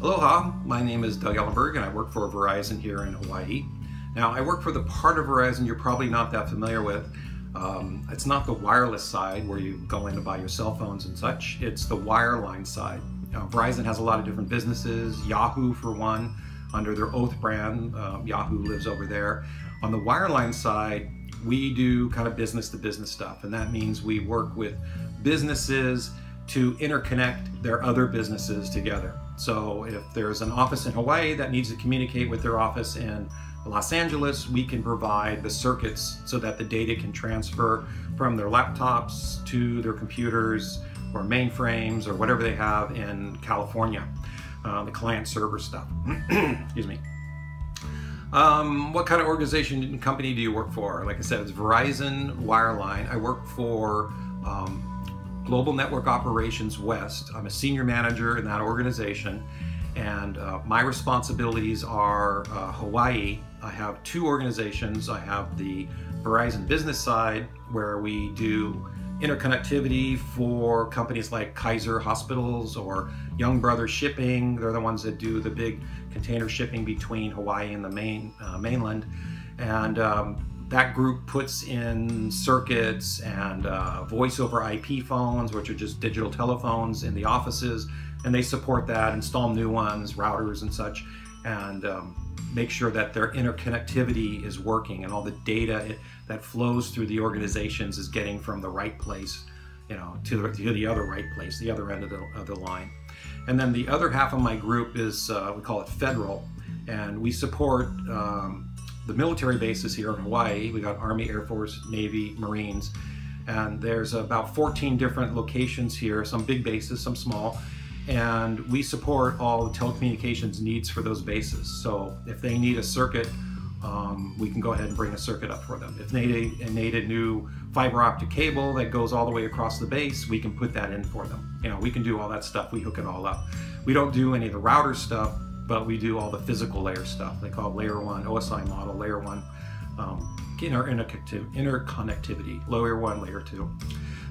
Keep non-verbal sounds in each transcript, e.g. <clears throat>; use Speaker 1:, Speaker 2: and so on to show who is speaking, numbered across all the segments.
Speaker 1: Aloha, my name is Doug Ellenberg and I work for Verizon here in Hawaii. Now, I work for the part of Verizon you're probably not that familiar with. Um, it's not the wireless side where you go in to buy your cell phones and such, it's the wireline side. Now, Verizon has a lot of different businesses, Yahoo for one, under their Oath brand, um, Yahoo lives over there. On the wireline side, we do kind of business to business stuff, and that means we work with businesses to interconnect their other businesses together. So if there's an office in Hawaii that needs to communicate with their office in Los Angeles, we can provide the circuits so that the data can transfer from their laptops to their computers or mainframes or whatever they have in California, uh, the client server stuff. <clears throat> Excuse me. Um, what kind of organization and company do you work for? Like I said, it's Verizon Wireline. I work for um, Global Network Operations West. I'm a senior manager in that organization, and uh, my responsibilities are uh, Hawaii. I have two organizations. I have the Verizon business side, where we do interconnectivity for companies like Kaiser Hospitals or Young Brothers Shipping. They're the ones that do the big container shipping between Hawaii and the main uh, mainland. And um, that group puts in circuits and uh, voice over IP phones, which are just digital telephones in the offices, and they support that, install new ones, routers and such, and um, make sure that their interconnectivity is working and all the data that flows through the organizations is getting from the right place, you know, to the, to the other right place, the other end of the, of the line. And then the other half of my group is, uh, we call it federal, and we support um, the military bases here in Hawaii. We got Army, Air Force, Navy, Marines, and there's about 14 different locations here, some big bases, some small, and we support all the telecommunications needs for those bases. So if they need a circuit, um, we can go ahead and bring a circuit up for them. If they need, need a new fiber optic cable that goes all the way across the base, we can put that in for them. You know, we can do all that stuff. We hook it all up. We don't do any of the router stuff but we do all the physical layer stuff. They call it layer one, OSI model, layer one, um, interconnectivity, layer one, layer two.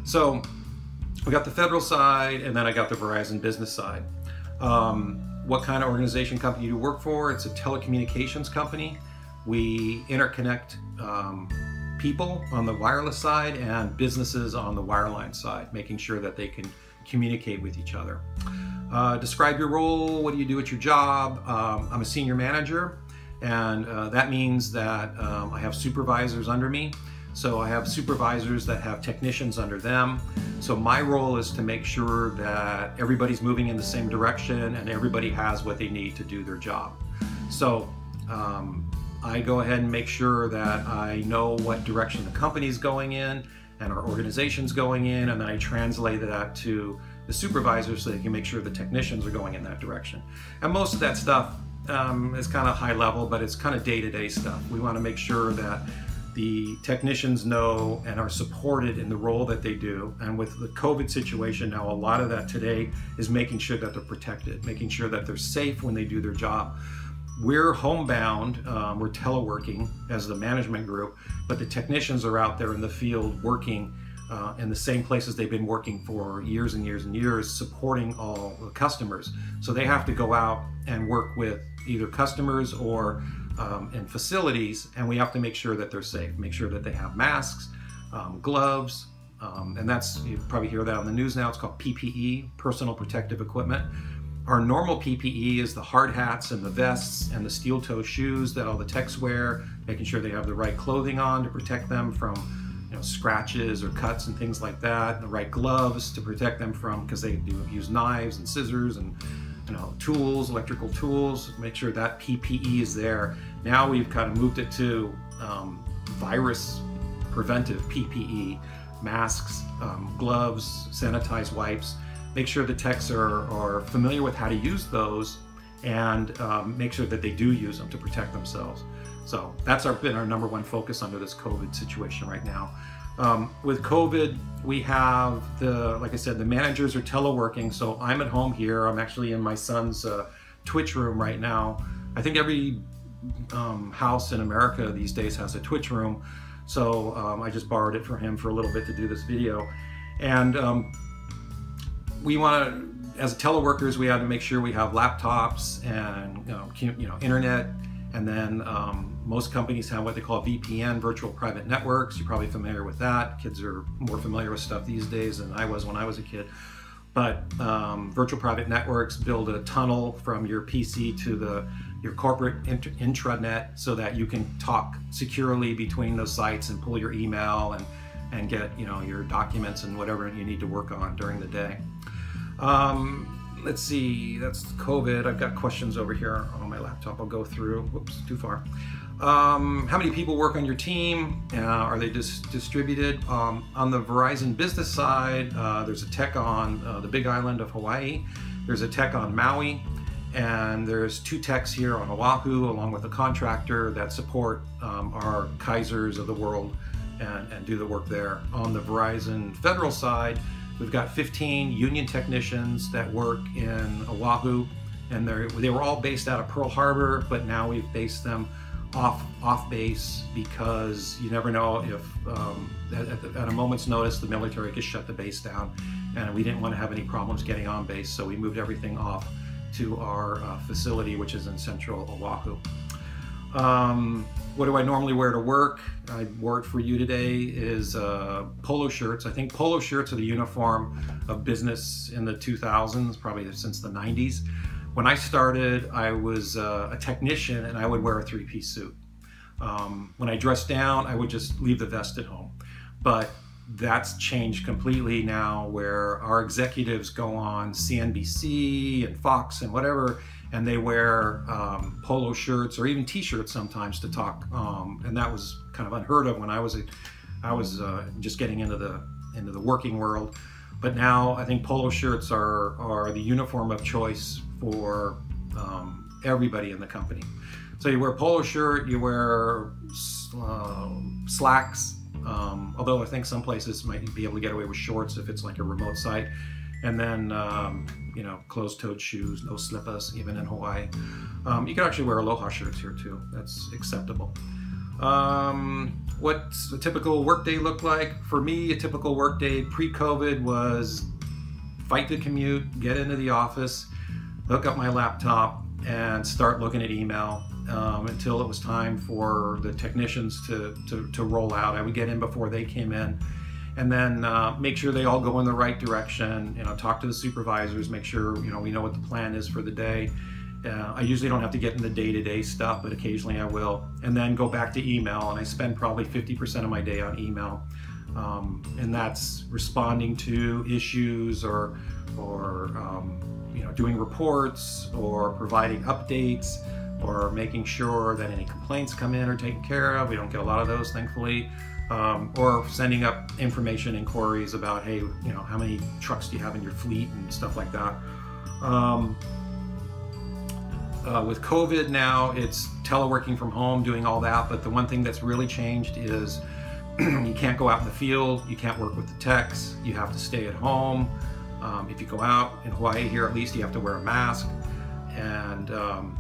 Speaker 1: So we got the federal side, and then I got the Verizon business side. Um, what kind of organization company do you work for? It's a telecommunications company. We interconnect um, people on the wireless side and businesses on the wireline side, making sure that they can communicate with each other. Uh, describe your role. What do you do at your job? Um, I'm a senior manager, and uh, that means that um, I have supervisors under me. So I have supervisors that have technicians under them. So my role is to make sure that everybody's moving in the same direction and everybody has what they need to do their job. So um, I go ahead and make sure that I know what direction the company's going in and our organization's going in, and then I translate that to the supervisors so they can make sure the technicians are going in that direction. And most of that stuff um, is kind of high level, but it's kind of day to day stuff. We want to make sure that the technicians know and are supported in the role that they do. And with the COVID situation now, a lot of that today is making sure that they're protected, making sure that they're safe when they do their job. We're homebound, um, we're teleworking as the management group, but the technicians are out there in the field working uh, in the same places they've been working for years and years and years, supporting all the customers. So they have to go out and work with either customers or um, in facilities, and we have to make sure that they're safe, make sure that they have masks, um, gloves, um, and that's you probably hear that on the news now. It's called PPE, personal protective equipment. Our normal PPE is the hard hats and the vests and the steel toe shoes that all the techs wear, making sure they have the right clothing on to protect them from you know, scratches or cuts and things like that, the right gloves to protect them from, because they do use knives and scissors and you know, tools, electrical tools, make sure that PPE is there. Now we've kind of moved it to um, virus preventive PPE, masks, um, gloves, sanitized wipes. Make sure the techs are, are familiar with how to use those and um, make sure that they do use them to protect themselves. So that's our, been our number one focus under this COVID situation right now. Um, with COVID, we have the, like I said, the managers are teleworking. So I'm at home here. I'm actually in my son's uh, Twitch room right now. I think every um, house in America these days has a Twitch room. So um, I just borrowed it for him for a little bit to do this video. And um, we want to as teleworkers, we had to make sure we have laptops and you know, you know internet, and then um, most companies have what they call VPN, virtual private networks. You're probably familiar with that. Kids are more familiar with stuff these days than I was when I was a kid. But um, virtual private networks build a tunnel from your PC to the your corporate intranet so that you can talk securely between those sites and pull your email and and get you know your documents and whatever you need to work on during the day. Um, let's see, that's COVID. I've got questions over here on my laptop. I'll go through. Whoops, too far. Um, how many people work on your team? Uh, are they dis distributed? Um, on the Verizon business side, uh, there's a tech on uh, the big island of Hawaii. There's a tech on Maui. And there's two techs here on Oahu, along with a contractor that support um, our Kaisers of the world and, and do the work there. On the Verizon federal side, we've got 15 union technicians that work in Oahu, and they were all based out of Pearl Harbor, but now we've based them off off base because you never know if um, at, at, a moment's notice the military could shut the base down, and we didn't want to have any problems getting on base, so we moved everything off to our uh, facility, which is in central Oahu. Um, what do I normally wear to work? I wore it for you today is uh, polo shirts. I think polo shirts are the uniform of business in the 2000s, probably since the 90s. When I started, I was uh, a technician and I would wear a three-piece suit. Um, when I dressed down, I would just leave the vest at home. But that's changed completely now where our executives go on CNBC and Fox and whatever and they wear um, polo shirts or even t-shirts sometimes to talk um, and that was kind of unheard of when I was a, I was uh, just getting into the into the working world but now I think polo shirts are are the uniform of choice for um, everybody in the company. So you wear a polo shirt, you wear uh, slacks, um, although I think some places might be able to get away with shorts if it's like a remote site. And then, um, you know, closed-toed shoes, no slippers, even in Hawaii. Um, you can actually wear aloha shirts here too. That's acceptable. Um, what's a typical workday look like? For me, a typical workday pre-COVID was fight the commute, get into the office, hook up my laptop and start looking at email um, until it was time for the technicians to, to, to, roll out. I would get in before they came in and then uh, make sure they all go in the right direction, you know, talk to the supervisors, make sure, you know, we know what the plan is for the day. Uh, I usually don't have to get in the day-to-day stuff, but occasionally I will. And then go back to email, and I spend probably 50% of my day on email. Um, and that's responding to issues or, or um, you know, doing reports or providing updates or making sure that any complaints come in are taken care of. We don't get a lot of those, thankfully. Um, or sending up information inquiries about, hey, you know, how many trucks do you have in your fleet and stuff like that. Um, uh, with COVID now, it's teleworking from home, doing all that. But the one thing that's really changed is <clears throat> you can't go out in the field, you can't work with the techs, you have to stay at home. Um, if you go out in Hawaii here, at least you have to wear a mask and um,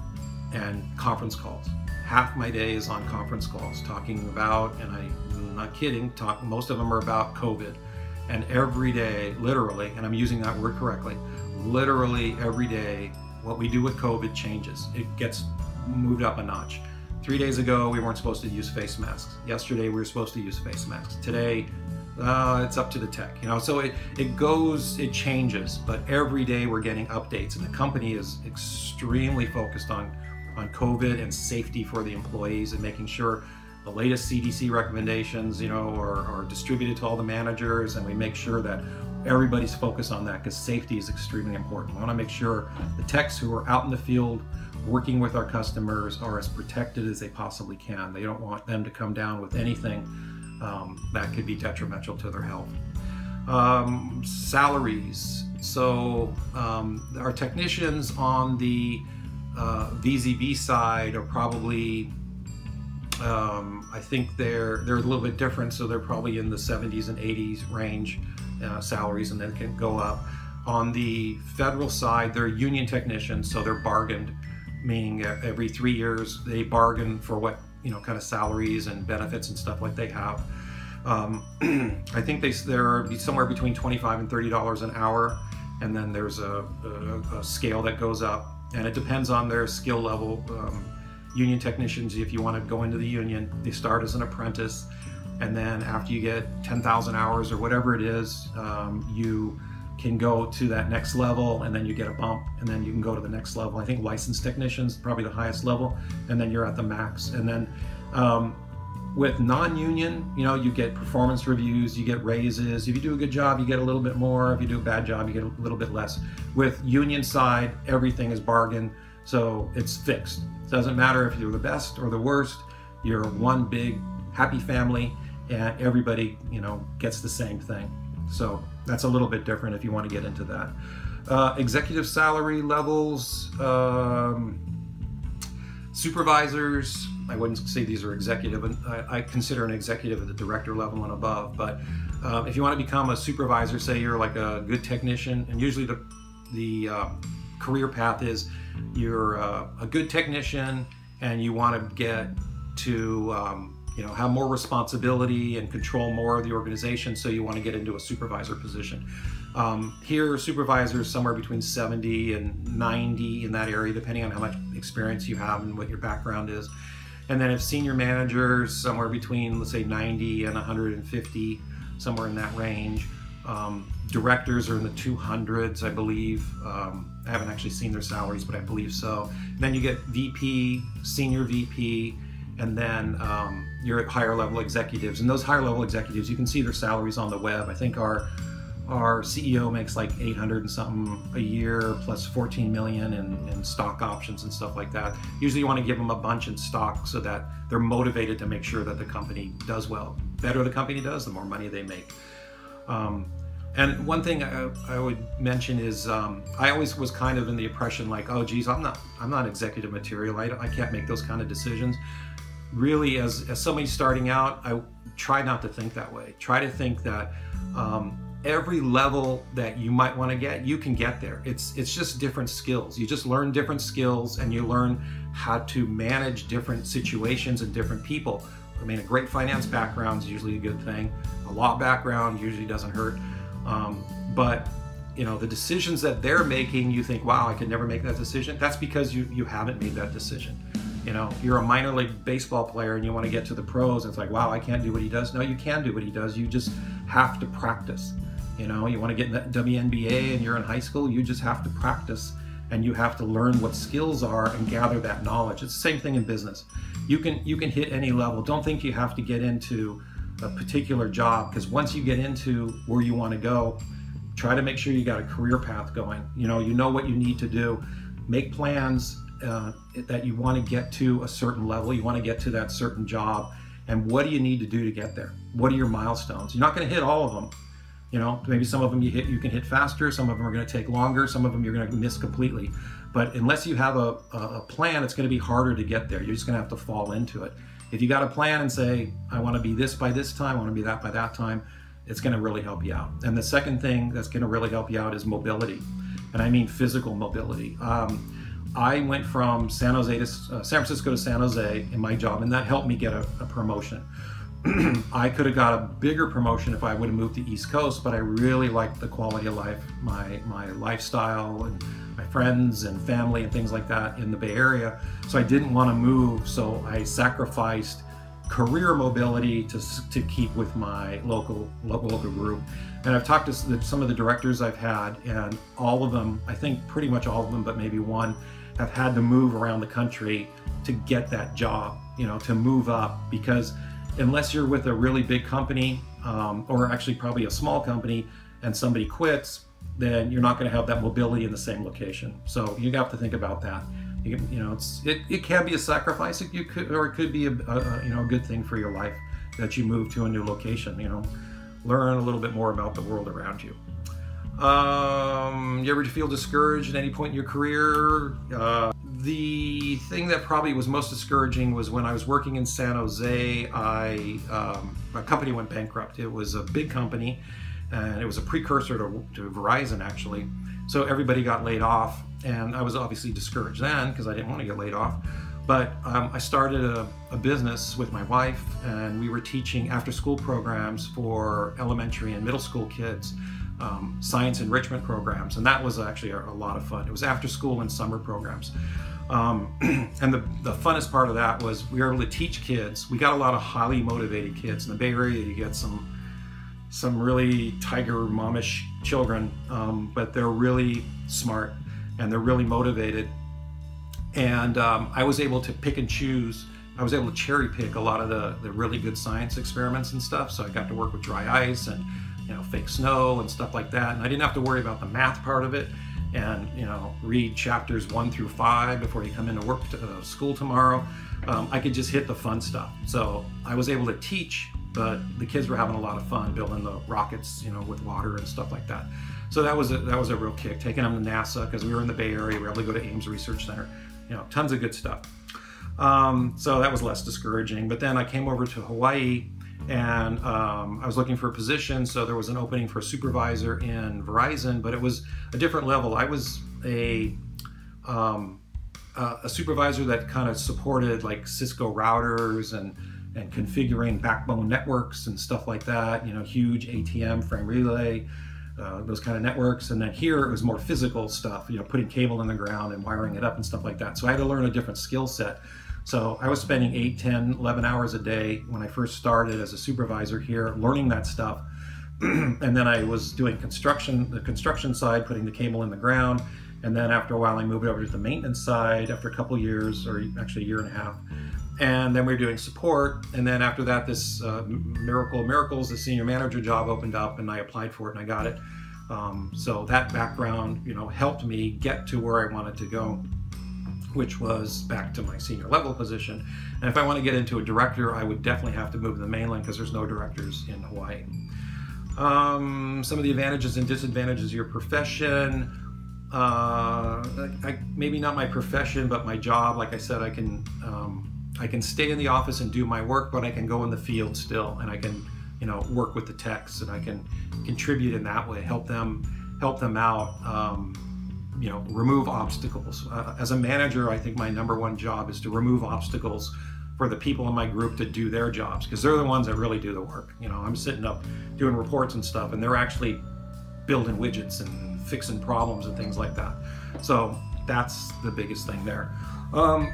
Speaker 1: and conference calls. Half my day is on conference calls, talking about, and I'm not kidding. Talk. Most of them are about COVID, and every day, literally, and I'm using that word correctly, literally every day, what we do with COVID changes. It gets moved up a notch. Three days ago, we weren't supposed to use face masks. Yesterday, we were supposed to use face masks. Today, uh, it's up to the tech, you know. So it it goes, it changes, but every day we're getting updates, and the company is extremely focused on on COVID and safety for the employees and making sure the latest CDC recommendations, you know, are, are distributed to all the managers, and we make sure that everybody's focused on that because safety is extremely important. We want to make sure the techs who are out in the field working with our customers are as protected as they possibly can. They don't want them to come down with anything um, that could be detrimental to their health. Um, salaries. So um, our technicians on the uh, VZB side are probably, um, I think they're they're a little bit different. So they're probably in the 70s and 80s range uh, salaries, and then can go up. On the federal side, they're union technicians, so they're bargained, meaning every three years they bargain for what you know kind of salaries and benefits and stuff like they have. Um, <clears throat> I think they they're somewhere between 25 and 30 dollars an hour, and then there's a, a, a scale that goes up, and it depends on their skill level. Um, union technicians, if you want to go into the union, they start as an apprentice, and then after you get 10,000 hours or whatever it is, um, you can go to that next level and then you get a bump and then you can go to the next level. I think licensed technicians probably the highest level and then you're at the max. And then um, with non-union, you know, you get performance reviews, you get raises. If you do a good job, you get a little bit more. If you do a bad job, you get a little bit less. With union side, everything is bargain, so it's fixed. It doesn't matter if you're the best or the worst. You're one big happy family, and everybody, you know, gets the same thing. So that's a little bit different if you want to get into that. Uh, executive salary levels, um, supervisors, I wouldn't say these are executive, I, I consider an executive at the director level and above, but uh, if you want to become a supervisor, say you're like a good technician, and usually the, the uh, career path is you're uh, a good technician and you want to get to um, you know have more responsibility and control more of the organization so you want to get into a supervisor position. Um, here supervisors somewhere between 70 and 90 in that area depending on how much experience you have and what your background is. And then if senior managers somewhere between let's say 90 and 150 somewhere in that range um, directors are in the 200s i believe um, i haven't actually seen their salaries but i believe so and then you get vp senior vp and then um, you're at higher level executives. And those higher level executives, you can see their salaries on the web. I think our our CEO makes like 800 and something a year plus 14 million in, in stock options and stuff like that. Usually you want to give them a bunch in stock so that they're motivated to make sure that the company does well. Better the company does, the more money they make. Um, and one thing I, I, would mention is um, I always was kind of in the impression like, oh, geez, I'm not I'm not executive material. I, I can't make those kind of decisions. Really as, as somebody starting out i try not to think that way. Try to think that um, every level that you might want to get you can get there. It's it's just different skills. You just learn different skills and you learn how to manage different situations and different people. I mean a great finance background is usually a good thing. A law background usually doesn't hurt um, but you know the decisions that they're making you think wow i could never make that decision that's because you you haven't made that decision you know, you're a minor league baseball player and you want to get to the pros. It's like, wow, I can't do what he does. No, you can do what he does. You just have to practice. You know, you want to get in the WNBA and you're in high school, you just have to practice and you have to learn what skills are and gather that knowledge. It's the same thing in business. You can you can hit any level. Don't think you have to get into a particular job because once you get into where you want to go, try to make sure you got a career path going. You know, you know what you need to do. Make plans uh, that you want to get to a certain level, you want to get to that certain job, and what do you need to do to get there? What are your milestones? You're not going to hit all of them. You know, maybe some of them you hit, you can hit faster. Some of them are going to take longer. Some of them you're going to miss completely. But unless you have a, a plan, it's going to be harder to get there. You're just going to have to fall into it. If you got a plan and say, I want to be this by this time, I want to be that by that time, it's going to really help you out. And the second thing that's going to really help you out is mobility. And I mean physical mobility. Um, I went from San Jose to uh, San Francisco to San Jose in my job, and that helped me get a, a promotion. <clears throat> I could have got a bigger promotion if I would have moved to East Coast, but I really liked the quality of life, my my lifestyle, and my friends and family and things like that in the Bay Area. So I didn't want to move, so I sacrificed career mobility to, to keep with my local local group. And I've talked to some of the directors I've had, and all of them, I think pretty much all of them, but maybe one, have had to move around the country to get that job, you know, to move up because unless you're with a really big company um, or actually probably a small company and somebody quits, then you're not going to have that mobility in the same location. So you have to think about that. You, know, it's it, it can be a sacrifice, it, you could, or it could be a, a, you know a good thing for your life that you move to a new location. You know, learn a little bit more about the world around you. Um, you ever feel discouraged at any point in your career? Uh, the thing that probably was most discouraging was when I was working in San Jose. I um, company went bankrupt. It was a big company, and it was a precursor to, to Verizon actually. So everybody got laid off, and I was obviously discouraged then because I didn't want to get laid off. But um, I started a, a, business with my wife, and we were teaching after-school programs for elementary and middle school kids um, science enrichment programs, and that was actually a, a, lot of fun. It was after school and summer programs. Um, <clears throat> and the, the funnest part of that was we were able to teach kids. We got a lot of highly motivated kids. In the Bay Area, you get some some really tiger momish children, um, but they're really smart and they're really motivated. And um, I was able to pick and choose. I was able to cherry pick a lot of the, the really good science experiments and stuff. So I got to work with dry ice and you know fake snow and stuff like that. And I didn't have to worry about the math part of it and you know read chapters one through five before you come into work to, uh, school tomorrow. Um, I could just hit the fun stuff. So I was able to teach, but the kids were having a lot of fun building the rockets, you know, with water and stuff like that. So that was a, that was a real kick. Taking them to NASA because we were in the Bay Area, we were able to go to Ames Research Center. You know, tons of good stuff. Um, so that was less discouraging. But then I came over to Hawaii and um, I was looking for a position. So there was an opening for a supervisor in Verizon, but it was a different level. I was a um, uh, a supervisor that kind of supported like Cisco routers and and configuring backbone networks and stuff like that. You know, huge ATM frame relay. Uh, those kind of networks. And then here it was more physical stuff, you know, putting cable in the ground and wiring it up and stuff like that. So I had to learn a different skill set. So I was spending 8, 10, 11 hours a day when I first started as a supervisor here, learning that stuff. <clears throat> and then I was doing construction, the construction side, putting the cable in the ground. And then after a while, I moved over to the maintenance side after a couple years, or actually a year and a half. And then we were doing support. And then after that, this uh, miracle miracles, the senior manager job opened up, and I applied for it and I got it. Um, so that background, you know, helped me get to where I wanted to go which was back to my senior level position. And if I want to get into a director, I would definitely have to move to the mainland because there's no directors in Hawaii. Um, some of the advantages and disadvantages of your profession. Uh, I, maybe not my profession, but my job. Like I said, I can um, I can stay in the office and do my work, but I can go in the field still, and I can you know work with the techs, and I can contribute in that way, help them help them out. Um, you know, remove obstacles. Uh, as a manager, I think my number one job is to remove obstacles for the people in my group to do their jobs because they're the ones that really do the work. You know, I'm sitting up doing reports and stuff, and they're actually building widgets and fixing problems and things like that. So that's the biggest thing there. Um,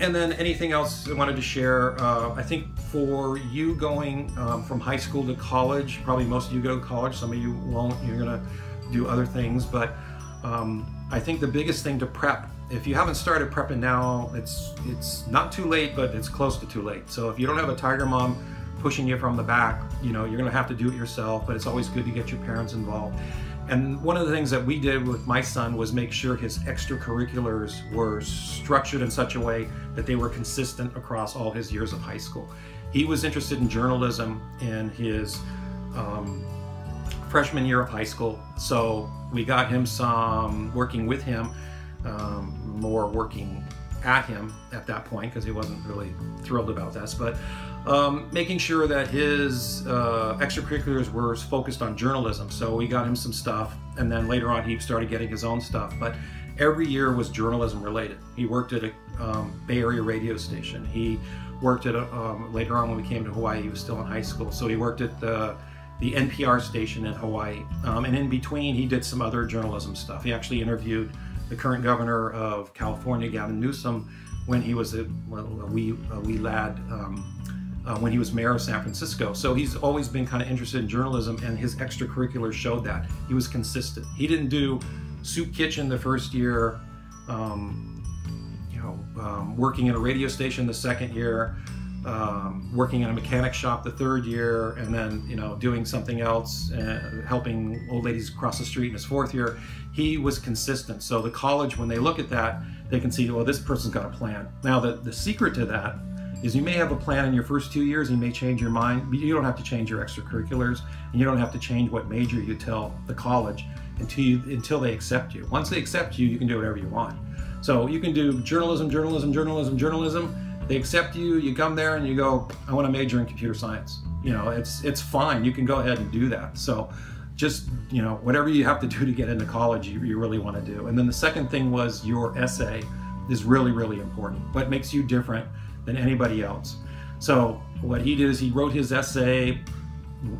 Speaker 1: and then anything else I wanted to share, uh, I think for you going um, from high school to college, probably most of you go to college, some of you won't, you're gonna do other things, but um, I think the biggest thing to prep, if you haven't started prepping now, it's it's not too late, but it's close to too late. So if you don't have a tiger mom pushing you from the back, you know, you're gonna have to do it yourself, but it's always good to get your parents involved. And one of the things that we did with my son was make sure his extracurriculars were structured in such a way that they were consistent across all his years of high school. He was interested in journalism in his um, freshman year of high school. So we got him some working with him, um, more working at him at that point because he wasn't really thrilled about this, but um, making sure that his uh, extracurriculars were focused on journalism. So we got him some stuff, and then later on he started getting his own stuff. But every year was journalism related. He worked at a um, Bay Area radio station. He worked at a, um, later on when we came to Hawaii. He was still in high school, so he worked at the the NPR station in Hawaii. Um, and in between, he did some other journalism stuff. He actually interviewed the current governor of California, Gavin Newsom, when he was a, a wee, a wee lad, um, uh, when he was mayor of San Francisco. So he's always been kind of interested in journalism, and his extracurriculars showed that. He was consistent. He didn't do soup kitchen the first year, um, you know, um, working at a radio station the second year, um, working in a mechanic shop the third year, and then you know doing something else, uh, helping old ladies across the street in his fourth year. He was consistent. So the college, when they look at that, they can see, well, this person's got a plan. Now the the secret to that is you may have a plan in your first two years, you may change your mind, but you don't have to change your extracurriculars, and you don't have to change what major you tell the college until you, until they accept you. Once they accept you, you can do whatever you want. So you can do journalism, journalism, journalism, journalism they accept you, you come there and you go, I want to major in computer science. You know, it's it's fine. You can go ahead and do that. So just, you know, whatever you have to <laughs> do to get into college, you, you really want to do. And then the second thing was your essay is really, really important. What makes you different than anybody else? So what he did is he wrote his essay.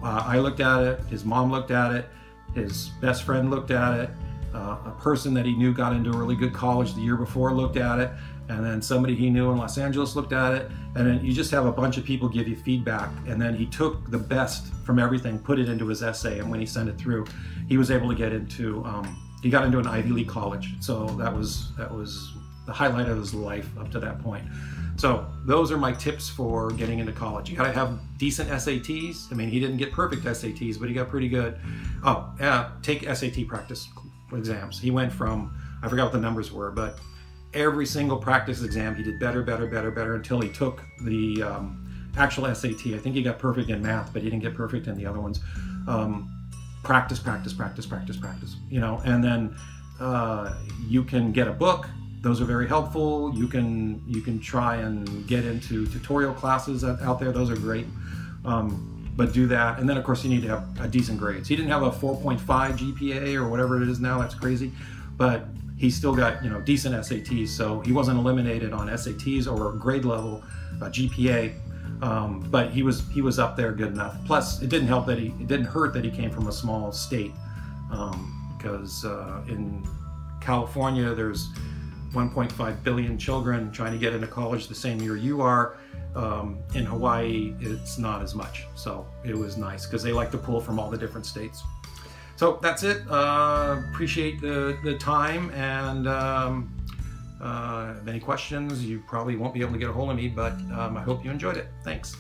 Speaker 1: Uh, I looked at it. His mom looked at it. his best friend looked at it, uh, a person that he knew got into a really good college the year before looked at it, and then somebody he knew in Los Angeles looked at it, and then you just have a bunch of people give you feedback, and then he took the best from everything, put it into his essay, and when he sent it through, he was able to get into um, he got into an Ivy League college, so that was that was the highlight of his life up to that point. So those are my tips for getting into college. You gotta have decent SATs. I mean, he didn't get perfect SATs, but he got pretty good. Oh, yeah, take SAT practice exams. He went from I forgot what the numbers were, but every single practice exam he did better, better, better, better until he took the um, actual SAT. I think he got perfect in math, but he didn't get perfect in the other ones. Um, practice, practice, practice, practice, practice. You know, and then uh, you can get a book. Those are very helpful. You can you can try and get into tutorial classes out there. Those are great. Um, but do that, and then of course you need to have a decent grades. He didn't have a 4.5 GPA or whatever it is now. That's crazy, but he still got you know decent SATs, so he wasn't eliminated on SATs or grade level uh, GPA. Um, but he was he was up there good enough. Plus, it didn't help that he it didn't hurt that he came from a small state because um, uh, in California there's 1.5 billion children trying to get into college the same year you are. Um, in Hawaii, it's not as much, so it was nice because they like to pull from all the different states. So that's it. Uh, appreciate the the time and. Um, uh, any questions, you probably won't be able to get a hold of me, but um, I hope you enjoyed it. Thanks.